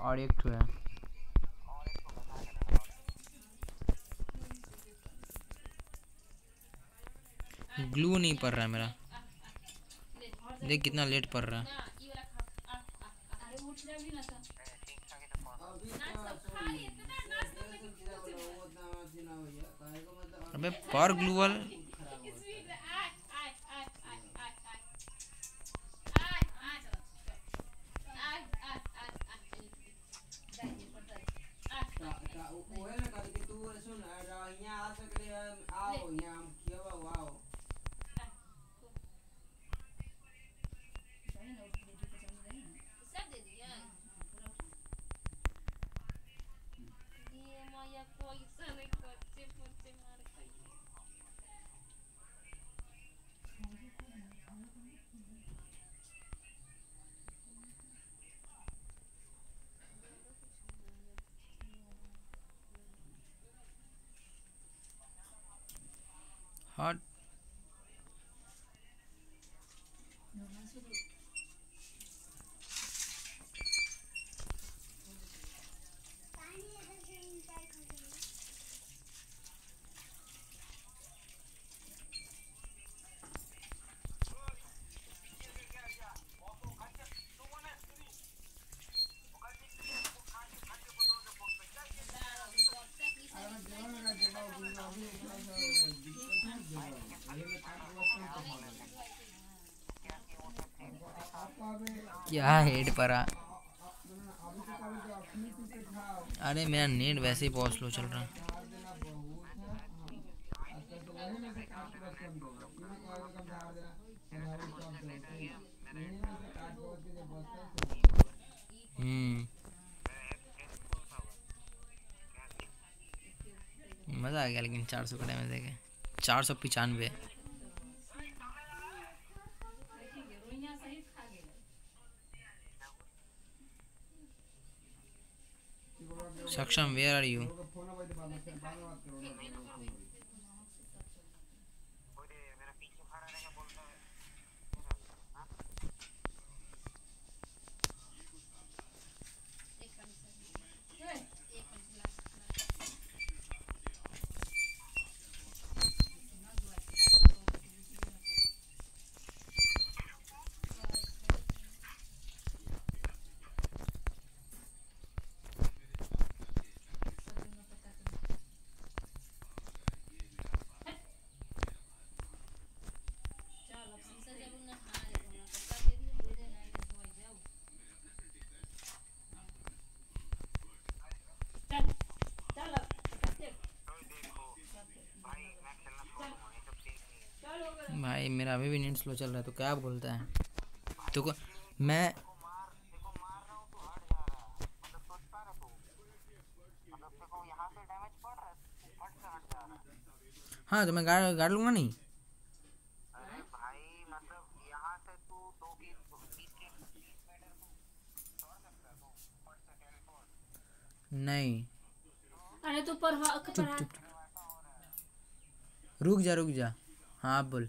और एक ठो है। ग्लू नहीं पड़ रहा है मेरा। देख कितना लेट पड़ रहा है। अबे पर ग्लूअल हट क्या हेड परा अरे मेरा नेट वैसे ही बहुत स्लो चल रहा। है हम्म। मज़ा आ गया लेकिन चार सौ कड़े में देखे। चार सौ पचानवे। सक्षम वेयर आर यू स्लो चल रहा है तो क्या बोलता है? तो को, मैं हाँ तो मैं गाड़ गाड़ लूँगा नहीं? नहीं। अरे तू चुप पढ़ा चुप। रुक जा रुक जा। हाँ आप बोल।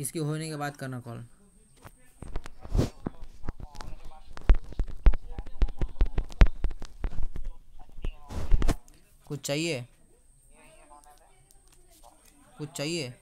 इसके होने के बाद करना कॉल। कुछ चाहिए? कुछ चाहिए?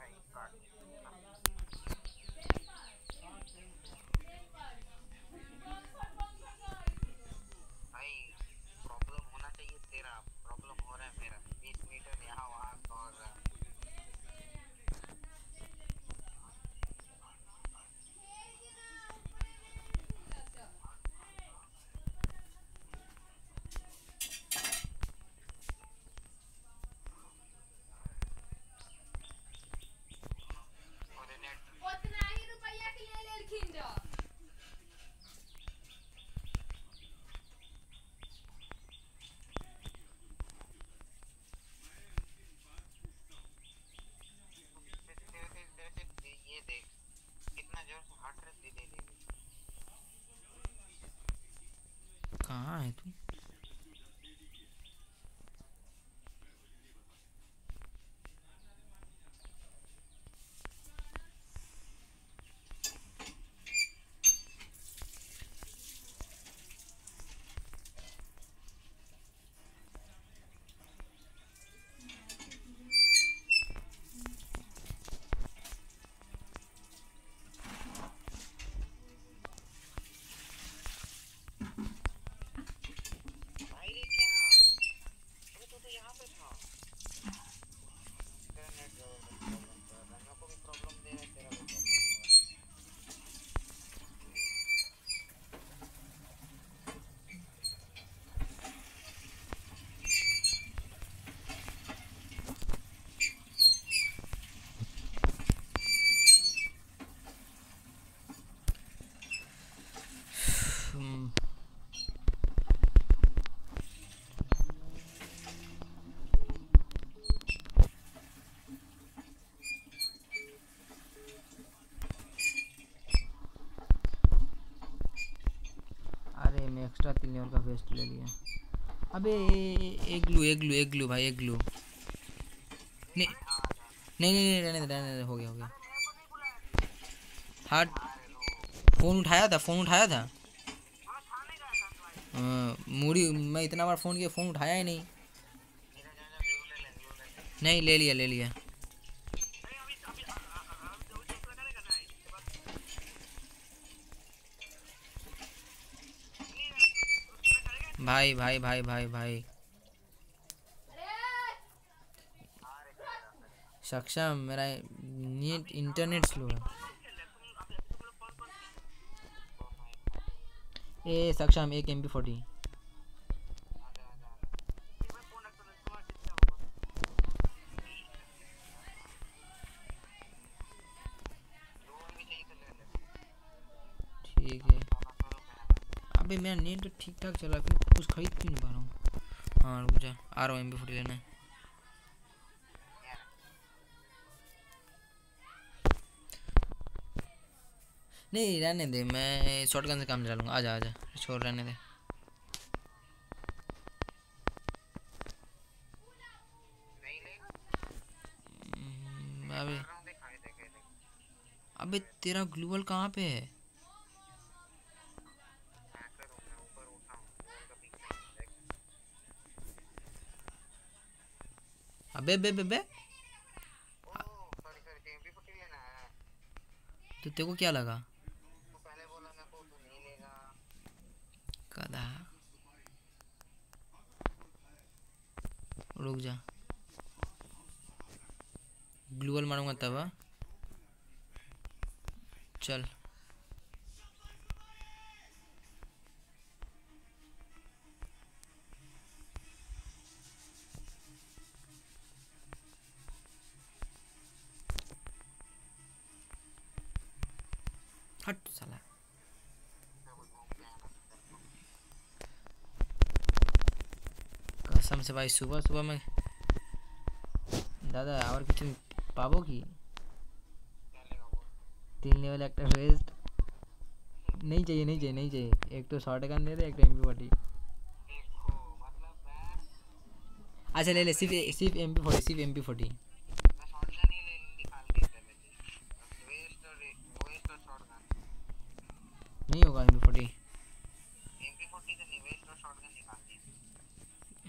एक्स्ट्रा तीन लेवल का वेस्ट ले लिया। अबे एक ग्लू एक ग्लू एक ग्लू भाई एक ग्लू नहीं नहीं नहीं नहीं रहने हो गया हो गया। हार्ट फ़ोन उठाया था, फ़ोन उठाया था? मूड़ी, मैं इतना बार फ़ोन किया, फ़ोन उठाया ही नहीं। मेरा नहीं, ले लिया ले लिया। भाई भाई भाई भाई भाई। सक्षम मेरा नेट, इंटरनेट स्लो है। ए सक्षम एक एम बी फोर्टी मेरा नेट तो ठीक ठाक चला, फिर कुछ खरीद क्यों नहीं पा रहा हूँ? हाँ रुक जा, आ रहा हूँ एम बी फोर्टी लेना। है नहीं, रहने दे, मैं शॉर्ट गन से काम चला लूँगा। आजा आजा छोड़ रहने दे। अबे तेरा ग्लूवल कहाँ पे है? अबे बे बे बे तो तेरे को क्या लगा कदा रुक जा ग्लूअल मारूँगा तब चल भाई, सुबह सुबह में दादा, और कुछ पाबो की? तीन लेवल एक्टर वेस्ट नहीं चाहिए नहीं चाहिए नहीं चाहिए। एक तो शॉर्ट गन दे दे, एक एम पी फोर्टी अच्छा ले ले, सिर्फ़ सिर्फ़ एम पी फोर्टी सिर्फ़ एम पी फोर्टी नहीं होगा एम पी फोर्टी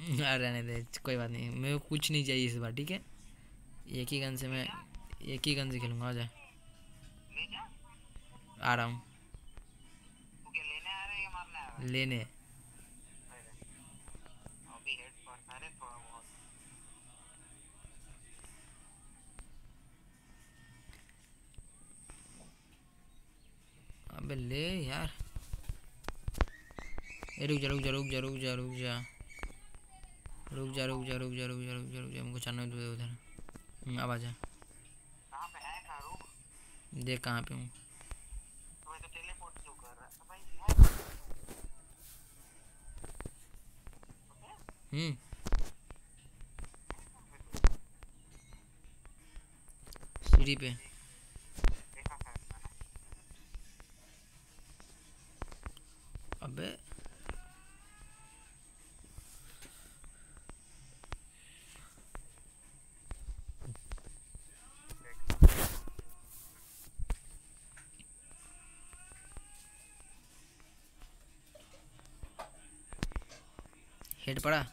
रहने दे कोई बात नहीं। मेरे को कुछ नहीं चाहिए इस बार, ठीक है? एक ही गन से मैं, एक ही गन से खेलूँगा, आ जा। ले आ रहा हूँ। लेने। अबे ले यार। रुक जा रुक जा रुक जा रुक जा रुक जा। रुक जा रुक जा रुक जा रुक जा रुक जा रुक जा। हमको चलना उधर। उधर अब आ जा। देख कहाँ पे हूँ। हम्म। सीढ़ी पे। मत पड़ा।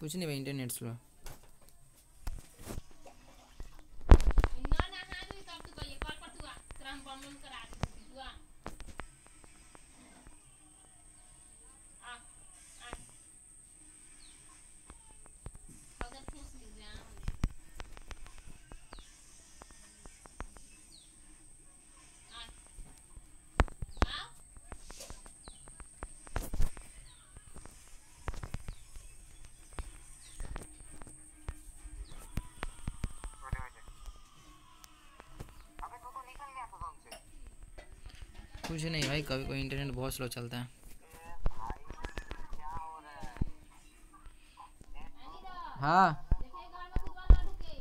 कुछ नहीं भाई इंटरनेट स्लो ना ना ना तू तब तू कहिए कॉल पर तू आ क्रम बमन करा दे तू आ आ आ अगर खुश मिल गया आ आ छोटे हो जाए अबे तू तो निकल गया था जोन से कुछ नहीं भाई कभी कोई इंटरनेट बहुत स्लो चलता है। हो रहा है हाँ देखे घर में कुछ ना ढुके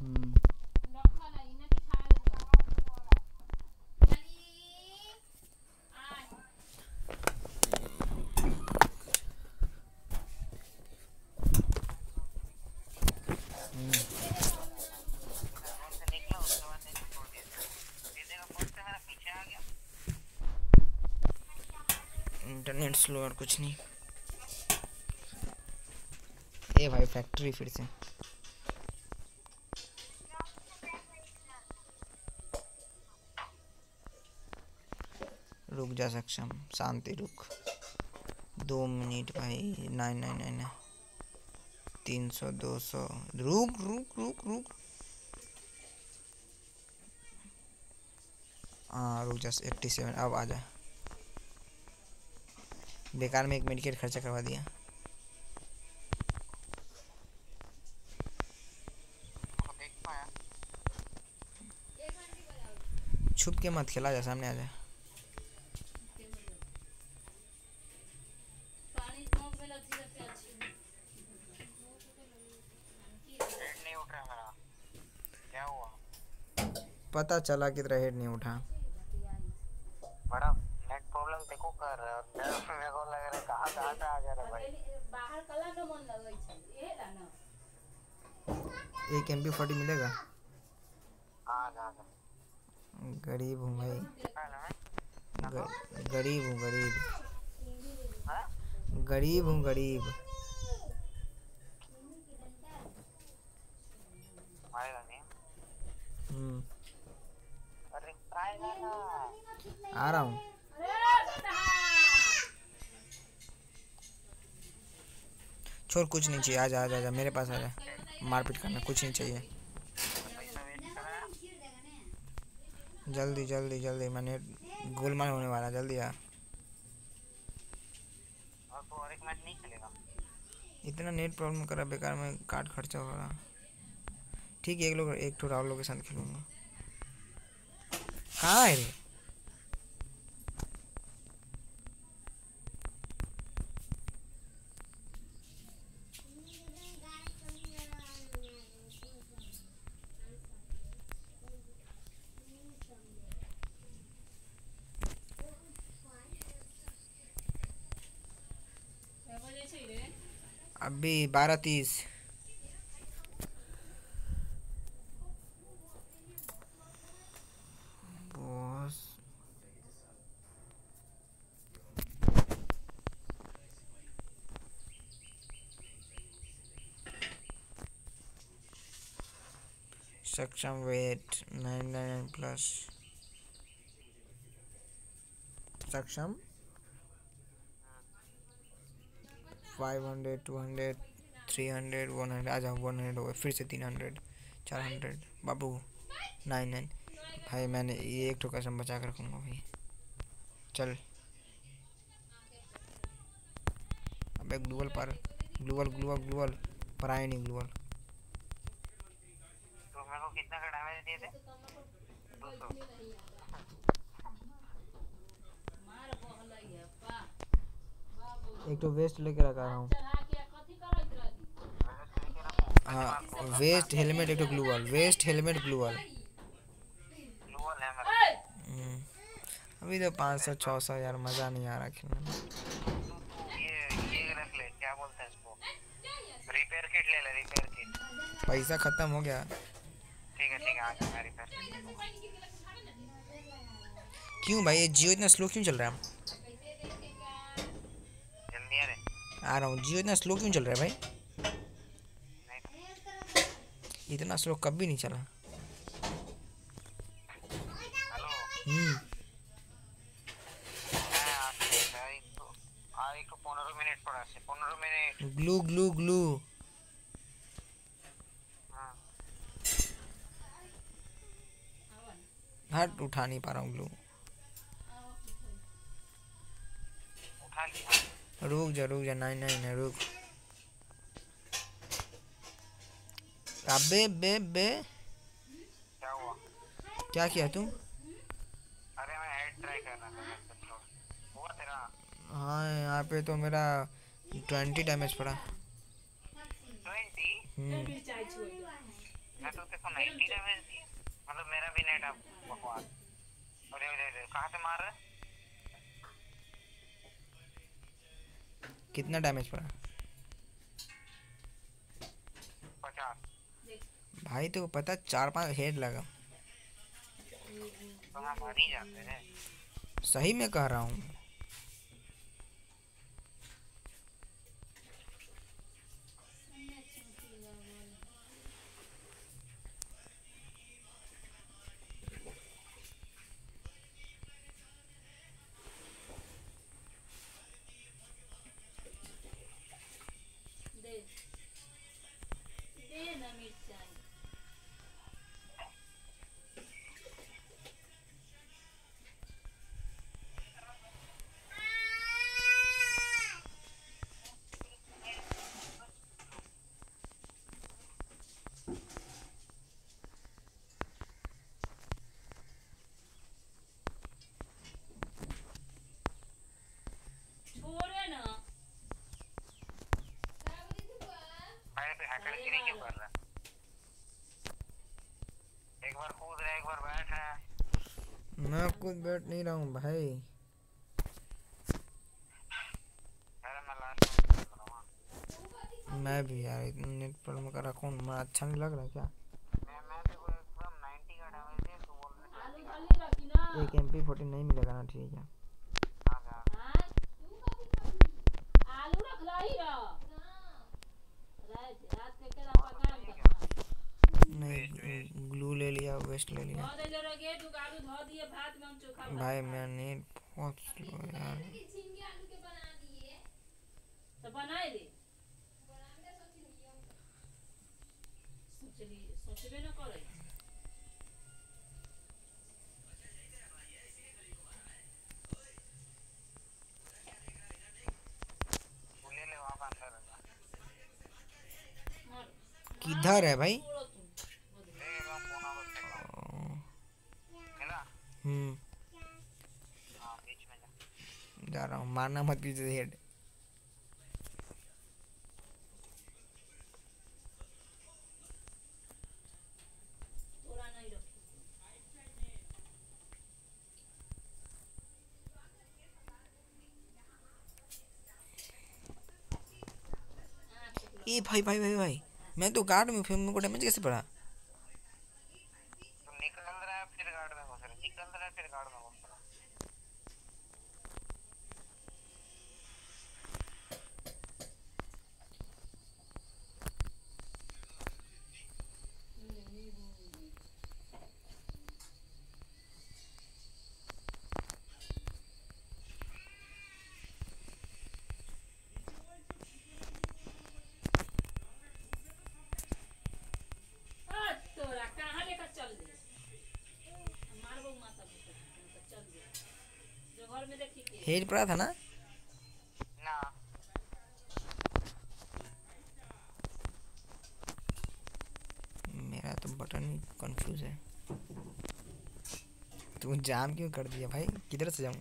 हम्म, रखल है इना के खा ले चली आ फ़ोन से निकला उसके बाद नहीं छोड़ दिया दीदी का फ़ोन से मेरा पीछे आ गया इंटरनेट स्लो और कुछ नहीं। ए भाई फैक्ट्री फिर से। रुक जा सक्षम, शांति रुक। दो मिनट भाई नाइन नाइन नाइन तीन सौ, दो सौ। रुक रुक रुक रुक। हाँ रुक जा एट्टी सेवन अब आ जा। बेकार में एक मेडिकेट खर्चा करवा दिया। छुप के मत खेला जा, सामने आ जा। पता चला कि तेरा हेड नहीं उठा। एक एम पी फोर्टी मिलेगा? आ आ जा गरीब हूँ भाई। गरीब हूँ गरीब। हाँ? गरीब हूँ गरीब। हम्म, आ रहा हूँ। छोड़ कुछ नहीं चाहिए। आजा आजा आजा। मेरे पास आजा। मारपीट करना कुछ नहीं चाहिए। जल्दी जल्दी जल्दी मैंने गोलमाल होने वाला जल्दी और तू इतना नेट प्रॉब्लम करा बेकार में कार्ड खर्चा हो रहा। ठीक है एक लोग एक ठो राहुल लोग के साथ खेलूँगा। कहाँ है रे के बजे छै रे अभी बारह तीस। Saksham wait nine nine plus. Saksham? Five hundred two hundred three hundred one hundred आ जाओ वन हंड्रेड हो गए, फिर से तीन हंड्रेड चार हंड्रेड बाबू नाइन नाइन भाई, मैंने ये एक ठो कसम बचा कर रखूँगा भाई। चल। अब एक ग्लूबल पर ग्लूबल ग्लूबल ग्लूबल पर आए नहीं ग्लूबल तो कितना का डैमेज दिए थे? 200 एक तो वेस्ट लेके रखा रहा हूँ। हाँ वेस्ट हेलमेट एक तो ग्लूवल वेस्ट हेलमेट मेरा ए हम्म, अभी तो पाँच सौ छः सौ यार मज़ा नहीं आ रहा खेलने में। पैसा ख़त्म हो गया। ठीक है ठीक है आ रिपेयर क्यों भाई ये जियो इतना स्लो क्यों चल रहा है? आ रहा हूँ। जियो इतना स्लो क्यों चल रहा है भाई? इतना स्लो कभी नहीं चला। हम्म। Glue glue glue. हट, उठा नहीं पा रहा हूँ, ग्लू। उठा रुक जा रुक जा नहीं नहीं नहीं रुक। अबे बे बे क्या हुआ? क्या किया तू? अरे मैं हेड ट्राई कर रहा था तो हुआ तेरा? हाँ यहाँ पे तो मेरा ट्वेंटी डैमेज पड़ा। ट्वेंटी हम्म। मैं तो तेरे को नाइन्टी डैमेज मतलब मेरा भी नेट अब बकवास। अरे अरे अरे कहाँ से मार रहा है? कितना डैमेज पड़ा? भाई तो पता चार पाँच हेड लगा। तो सही में कह रहा हूँ। ना मिर्चाई छोड़े ना फायर पे हैकर गिरी क्यों कर रहा है एक बार कूद रहा है एक बार बैठ रहा है मैं खुद बैठ नहीं रहा हूँ भाई मैं में कर हूँ मैं भी यार नेट प्रॉब्लम का रखूँ मैं अच्छा नहीं लग रहा क्या मैं मैं तेरे को एकदम 90 का डैमेज दे तू बोल रहा आलू खाली रखी ना एक एम पी फोर्टी नहीं मिलेगा ना ठीक है है हाँ? आलू रख लाई रह रात के केरा नहीं ग्लू ले लिया वेस्ट ले लिया। धो दे जरा गे तू आलू धो दिए भात में हम चोखा बना भाई मेरा नेट बहुत स्लो है यार। तो बनाए दे। सोचबे न करे। किधर है भाई छोड़ो तू ले एकदम कोना पर फेंक रहा हूँ मिला हम्म हाँ बीच में जा जा रहा हूँ मारना मत पीछे से हेड ए भाई भाई भाई भाई, मैं तो गार्ड में फिर मेरे को डैमेज कैसे पड़ा तू निकल रहा है फिर गार्ड में घुस रहा है निकल रहा है फिर गार्ड में घुस रहा है आ, तोरा कहाँ लेकर चल दे मारबो माता तो चल दे जो घर में देखी के हेड पड़ा था ना? ना। मेरा तो बटन कंफ्यूज है। तू जाम क्यों कर दिया भाई? किधर से जाऊँ?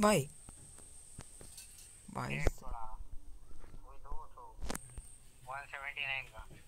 भाई। भाई। एक थोड़ा